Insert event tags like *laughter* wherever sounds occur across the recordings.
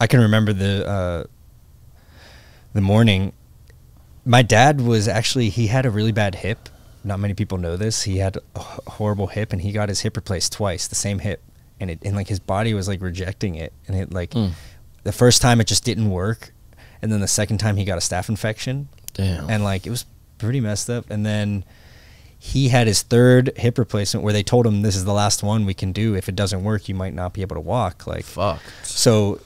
I can remember the uh, the morning. My dad was actually he had a really bad hip. Not many people know this. He had a horrible hip, and he got his hip replaced twice, the same hip, and it and like his body was like rejecting it, and it like Hmm. the first time it just didn't work, and then the second time he got a staph infection, Damn. and like it was pretty messed up, and then he had his third hip replacement where they told him this is the last one we can do. If it doesn't work, you might not be able to walk. Like Fuck. so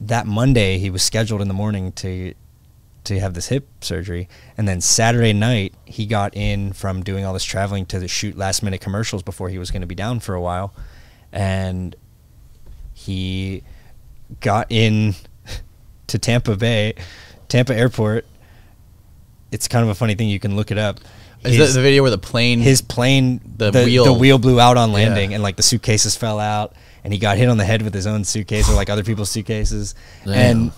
that Monday he was scheduled in the morning to to have this hip surgery and then Saturday night he got in from doing all this traveling to shoot last minute commercials before he was going to be down for a while and he got in *laughs* to Tampa Bay Tampa airport it's kind of a funny thing you can look it up Is that the video where the plane? his plane The the, wheel- the wheel blew out on landing Yeah. and like the suitcases fell out and he got hit on the head with his own suitcase or like other people's suitcases Damn. and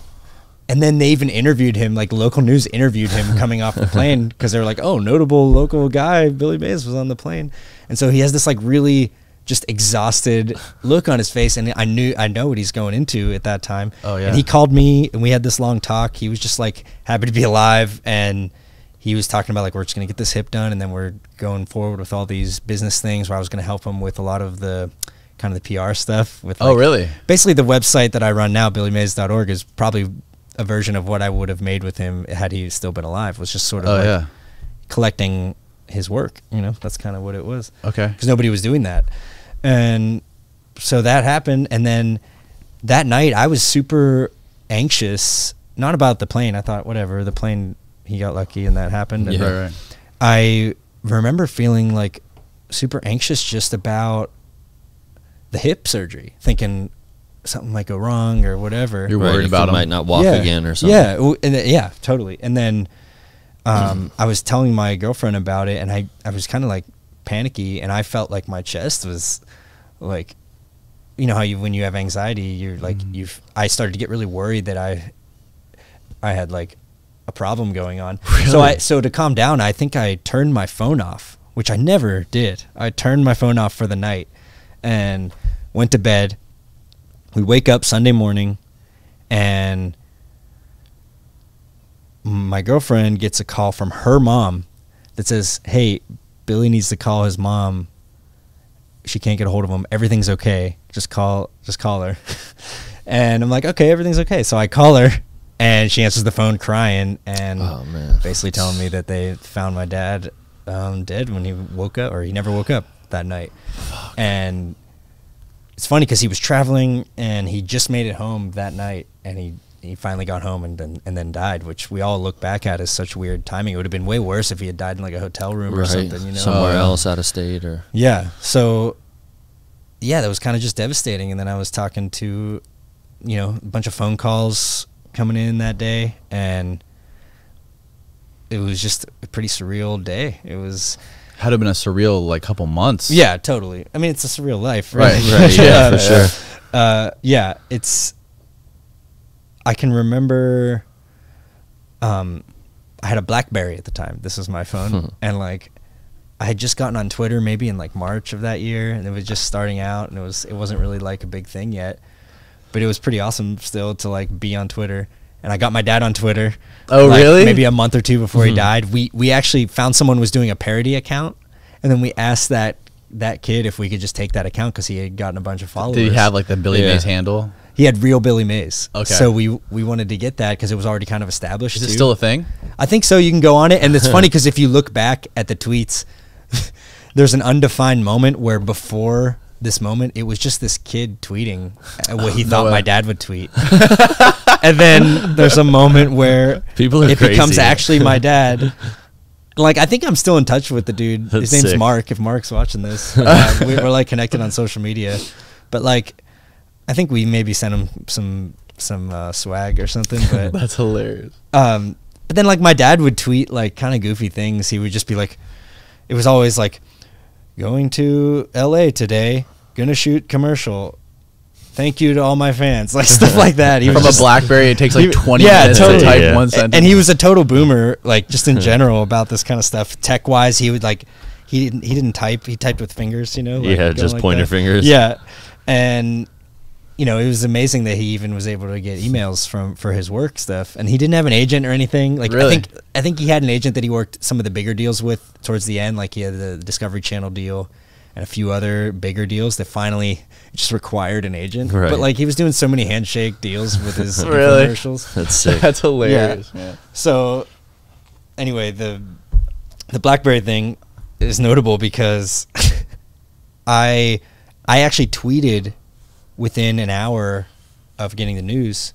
and then they even interviewed him like local news interviewed him *laughs* coming off the plane because they were like oh notable local guy billy mays was on the plane and so he has this like really just exhausted look on his face and i knew i know what he's going into at that time Oh, yeah. and he called me and we had this long talk he was just like happy to be alive and he was talking about like we're just gonna get this hip done and then we're going forward with all these business things where I was gonna help him with a lot of the kind of the PR stuff with Oh, really? basically the website that I run now billymays.org is probably a version of what I would have made with him had he still been alive was just sort of Oh like yeah. collecting his work you know that's kind of what it was Okay. because nobody was doing that. And so that happened. And then that night, I was super anxious, not about the plane. I thought, whatever, the plane, he got lucky and that happened. And Yeah. Right. Right. I remember feeling like super anxious just about the hip surgery, thinking something might go wrong or whatever. You're worried if about him. might not walk Yeah. again or something. Yeah, and then- yeah, totally. And then um, *clears throat* I was telling my girlfriend about it, and I I was kind of like panicky, and I felt like my chest was like, you know how you when you have anxiety, you're like Mm-hmm. you've. I started to get really worried that I I had like a problem going on. So I so to calm down, I think I turned my phone off, which I never did. I turned my phone off for the night and went to bed. We wake up Sunday morning and my girlfriend gets a call from her mom that says, "Hey, Billy needs to call his mom. She can't get a hold of him. Everything's okay. Just call, just call her." *laughs* and I'm like, "Okay, everything's okay." So I call her, and she answers the phone crying and Oh man. basically telling me that they found my dad um, dead when he woke up, or he never woke up that night. And it's funny because he was traveling and he just made it home that night, and he he finally got home and then and then died, which we all look back at as such weird timing. It would have been way worse if he had died in like a hotel room or something, you know. Somewhere else out of state or Yeah. So, yeah, that was kind of just devastating. And then I was talking to, you know, a bunch of phone calls coming in that day, and it was just a pretty surreal day. It was, Had to been a surreal like couple months. yeah, totally. I mean, it's a surreal life, Right, right? right, *laughs* yeah, for sure. Uh, yeah, it's. I can remember. Um, I had a BlackBerry at the time. This was my phone, Hmm. and like, I had just gotten on Twitter maybe in like March of that year, and it was just starting out, and it was it wasn't really like a big thing yet, but it was pretty awesome still to like be on Twitter. And I got my dad on Twitter. Oh, like, really? Maybe a month or two before he Mhm. died. We we actually found someone was doing a parody account, and then we asked that that kid if we could just take that account because he had gotten a bunch of followers. Did he have like the Billy Yeah. Mays handle? He had real Billy Mays. Okay. So we we wanted to get that because it was already kind of established. Is it too. still a thing? I think so. You can go on it, and it's funny *laughs* because if you look back at the tweets, *laughs* there's an undefined moment where before this moment, it was just this kid tweeting uh, what he *laughs* thought my dad would tweet, *laughs* and then there's a moment where People are it becomes actually my dad. *laughs* Like I think I'm still in touch with the dude. That's His name's sick. Mark. If Mark's watching this, uh, we, we're like connected on social media. But like, I think we maybe sent him some some uh, swag or something. But That's hilarious. um, but then like my dad would tweet like kind of goofy things. He would just be like, it was always like, going to L.A. today, gonna shoot commercial. Thank you to all my fans, like stuff *laughs* like that. He was From a just- BlackBerry, it takes like *laughs* 20 yeah, minutes totally. to type Yeah. one A- sentence. and he was a total boomer, like just in *laughs* general about this kind of stuff. Tech wise, he would like he didn't he didn't type. He typed with fingers, you know. like, Yeah, just like pointer that. fingers. Yeah, and you know, it was amazing that he even was able to get emails from for his work stuff, and he didn't have an agent or anything. Like I think I think he had an agent that he worked some of the bigger deals with towards the end. Like he had the Discovery Channel deal and a few other bigger deals that finally just required an agent. Right. But like he was doing so many handshake deals with his *laughs* Really? commercials. That's *laughs* sick. That's hilarious, man. So anyway, the the BlackBerry thing is notable because *laughs* I I actually tweeted within an hour of getting the news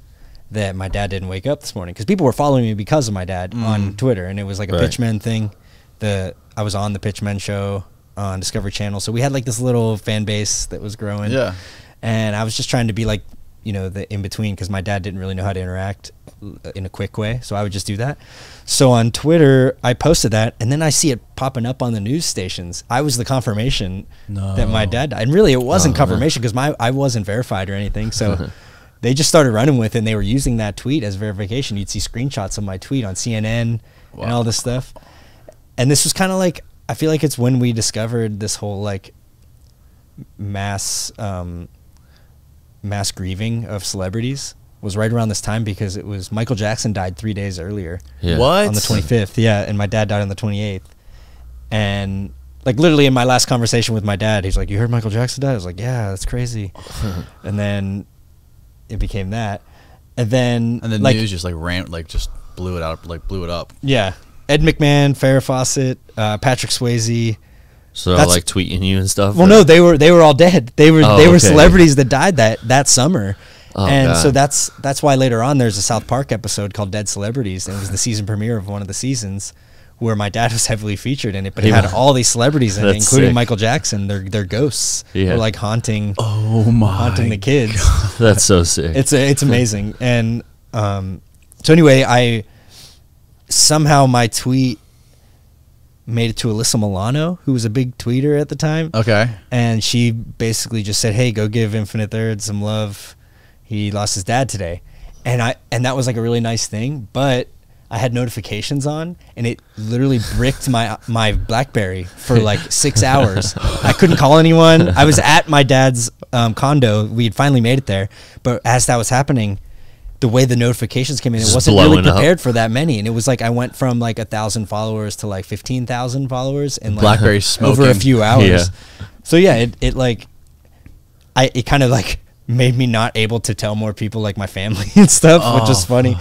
that my dad didn't wake up this morning because people were following me because of my dad mm. on Twitter and it was like a Right. Pitchmen thing. The I was on the Pitchmen show on Discovery Channel, so we had like this little fan base that was growing. Yeah. and I was just trying to be like you know the in between because my dad didn't really know how to interact uh, in a quick way, so I would just do that. So on Twitter, I posted that, and then I see it popping up on the news stations. I was the confirmation that my dad died, and really it wasn't Oh, confirmation because my I wasn't verified or anything. So *laughs* they just started running with it, and they were using that tweet as verification. You'd see screenshots of my tweet on CNN and all this stuff. And this was kind of like I feel like it's when we discovered this whole like mass um, mass grieving of celebrities was right around this time because it was Michael Jackson died three days earlier Yeah. What? on the 25th. Yeah, and my dad died on the 28th. And like literally in my last conversation with my dad, he's like, "You heard Michael Jackson died?" I was like, "Yeah, that's crazy." *laughs* and then it became that, and then And then like news just like ran, like just blew it out, like blew it up. yeah, Ed McMahon, Farrah Fawcett, uh, Patrick Swayze. So they're That's- like tweeting you and stuff. Well, or- no, they were they were all dead. They were Oh, they were okay. celebrities that died that that summer. Oh, and so that's that's why later on there's a South Park episode called Dead Celebrities, and it was the season premiere of one of the seasons where my dad was *laughs* heavily featured in it, but it He had all these celebrities in it, including sick. Michael Jackson. Their their ghosts Yeah. were like haunting Oh my! haunting the kids. *laughs* That's so sick. It's it's amazing. And um, so anyway, I somehow my tweet made it to Alyssa Milano, who was a big tweeter at the time Okay. and she basically just said, "Hey, go give Infinite Third some love. He lost his dad today," and I and that was like a really nice thing. But I had notifications on, and it literally bricked my my BlackBerry for like six *laughs* hours. I couldn't call anyone. I was at my dad's um, condo. We had finally made it there, but as that was happening. The way the notifications came in, it wasn't really blowing up. prepared for that many, and it was like I went from like a thousand followers to like fifteen thousand followers, and like Blackberry over a few hours. Yeah. So yeah, it, it like I it kind of like made me not able to tell more people like my family *laughs* and stuff, which is Oh. funny.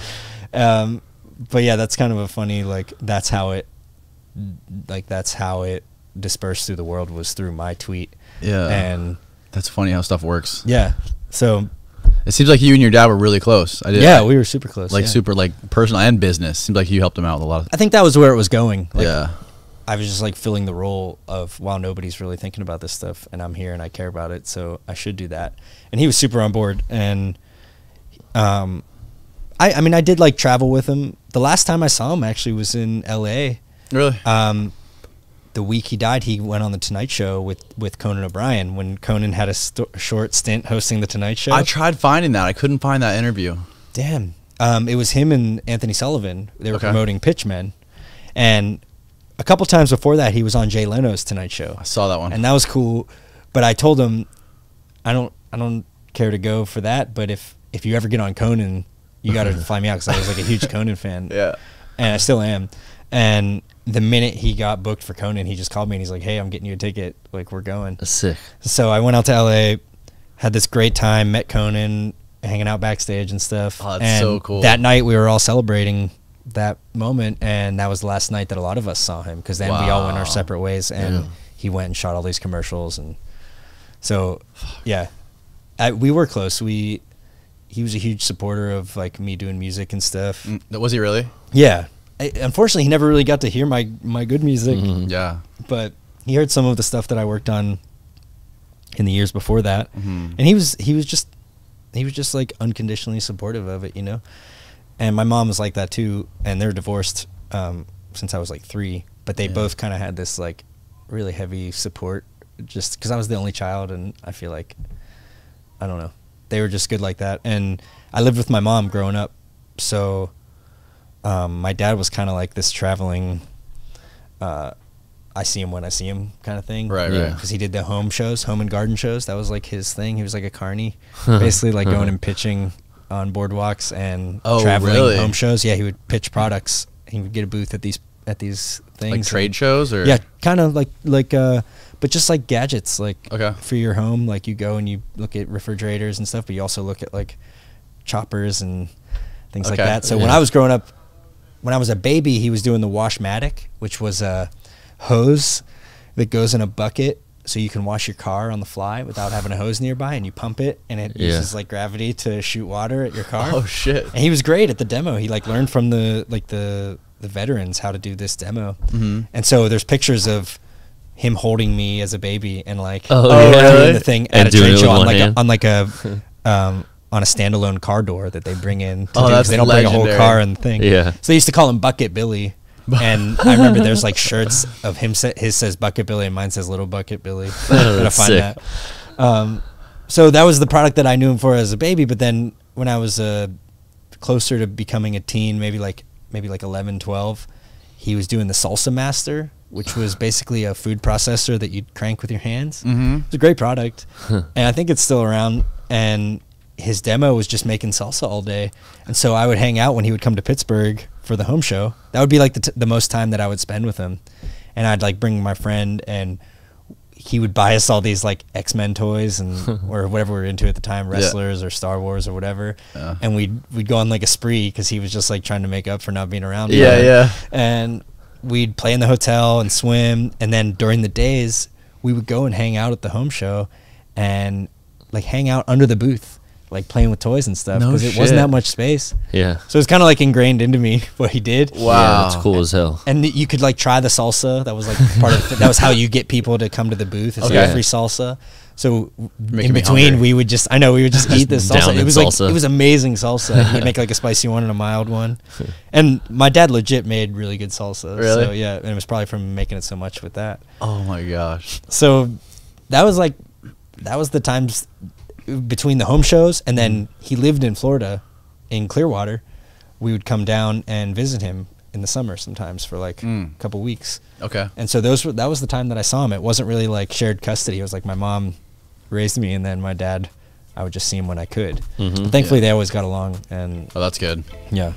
Um, but yeah, that's kind of a funny like that's how it like that's how it dispersed through the world was through my tweet. Yeah. And That's funny how stuff works. yeah. So It seems like you and your dad were really close. I did. yeah, we were super close. like yeah. super like personal and business. Seems like you helped him out with a lot of. I think that was where it was going. Like, yeah. I was just like filling the role of wow, nobody's really thinking about this stuff, and I'm here and I care about it, so I should do that. And he was super on board, and um, I I mean I did like travel with him. The last time I saw him actually was in L.A. Really? Um, the week he died, he went on the Tonight Show with with Conan O'Brien when Conan had a sto- short stint hosting the Tonight Show. I tried finding that. I couldn't find that interview. Damn. Um, it was him and Anthony Sullivan. They were Okay. promoting Pitchmen, and a couple times before that, he was on Jay Leno's Tonight Show I saw that one. and that was cool. But I told him, I don't, I don't care to go for that. But if if you ever get on Conan, you got to fly me out because I was like a huge *laughs* Conan fan. yeah. and I still am. And the minute he got booked for Conan, he just called me and he's like, "Hey, I'm getting you a ticket. Like we're going." That's sick. So I went out to LA, had this great time, met Conan, hanging out backstage and stuff. Oh, that's and so cool. That night we were all celebrating that moment, and that was the last night that a lot of us saw him because then we all went our separate ways, and Yeah. he went and shot all these commercials, and so yeah, I, we were close. We he was a huge supporter of like me doing music and stuff. Mm, Was he really? Yeah. I, unfortunately, he never really got to hear my my good music, Mhm. Yeah. but he heard some of the stuff that I worked on in the years before that, Mhm. and he was he was just he was just like unconditionally supportive of it, you know. And my mom was like that too, and they're divorced um, since I was like three, but they Yeah. both kind of had this like really heavy support, just because I was the only child, and I feel like I don't know, they were just good like that. And I lived with my mom growing up, so um, my dad was kind of like this traveling uh, I see him when I see him kind of thing. Right, Yeah. right. Because he did the home shows, home and garden shows. That was like his thing. He was like a carny, *laughs* basically like going and pitching on boardwalks and Oh, traveling really? home shows. Yeah, he would pitch products. He would get a booth at these at these things. Like and- trade shows or yeah, kind of like like uh, but just like gadgets, like Okay. for your home. Like you go and you look at refrigerators and stuff, but you also look at like choppers and things like that. So when I was growing up, when I was a baby, he was doing the Washmatic, which was a hose that goes in a bucket. So you can wash your car on the fly without having a hose nearby, and you pump it, and it Yeah. uses like gravity to shoot water at your car. Oh shit. And he was great at the demo. He like learned from the like the the veterans how to do this demo. Mhm. And so there's pictures of him holding me as a baby and like Oh, Oh, doing the thing And at a trade show on like a, on like a um on a standalone car door that they bring in. To Oh, do, that's they don't bring a whole car and thing. Yeah. So they used to call him Bucket Billy. *laughs* and I remember there's like shirts of him. Sa- his says Bucket Billy, and mine says Little Bucket Billy. Oh, *laughs* Gotta that's find sick. that. Um, so that was the product that I knew him for as a baby. But then when I was uh, closer to becoming a teen, maybe like maybe like 11, 12, he was doing the Salsa Master, which was *laughs* basically a food processor that you'd crank with your hands. Mhm. It's a great product, and I think it's still around. And his demo was just making salsa all day, and so I would hang out when he would come to Pittsburgh for the home show. That would be like the, t- the most time that I would spend with him, and I'd like bring my friend and he would buy us all these like X Men toys and *laughs* or whatever we were into at the time, wrestlers or Star Wars or whatever, Yeah. and we'd we'd go on like a spree because he was just like trying to make up for not being around. Yeah, more. yeah. And we'd play in the hotel and swim, and then during the days we would go and hang out at the home show, and like hang out under the booth, like playing with toys and stuff No because it wasn't that much space. Yeah. So it's kind of like ingrained into me *laughs* what he did. Wow. Yeah, that's cool as hell. And you could like try the salsa. That was like part of that was how you get people to come to the booth. Is Okay. okay. free salsa. So Making in between, we would just I know we would just eat this salsa. It was salsa. like it was amazing salsa. *laughs* He would make like a spicy one and a mild one. And my dad legit made really good salsa. Really? So yeah, and it was probably from making it so much with that. Oh my gosh. So that was like that was the times between the home shows and then he lived in Florida in Clearwater. We would come down and visit him in the summer sometimes for like Mm. a couple weeks. Okay. And so those were that was the time that I saw him. It wasn't really like shared custody. It was like my mom raised me and then my dad I would just see him when I could. Mhm. But thankfully they always got along and Oh, that's good. yeah.